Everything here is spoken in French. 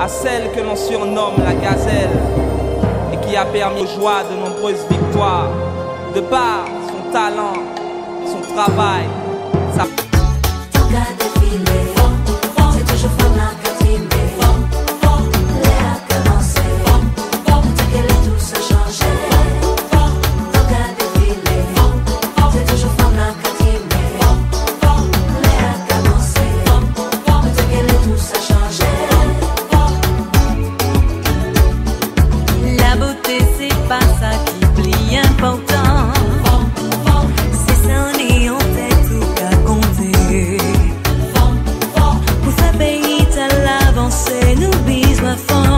à celle que l'on surnomme la gazelle et qui a permis aux joies de nombreuses victoires de par son talent, son travail. C'est ça qui est important. C'est ça qui est en tête au cas où tu es. Vous savez, il t'a l'avancé. Nous bisous fort.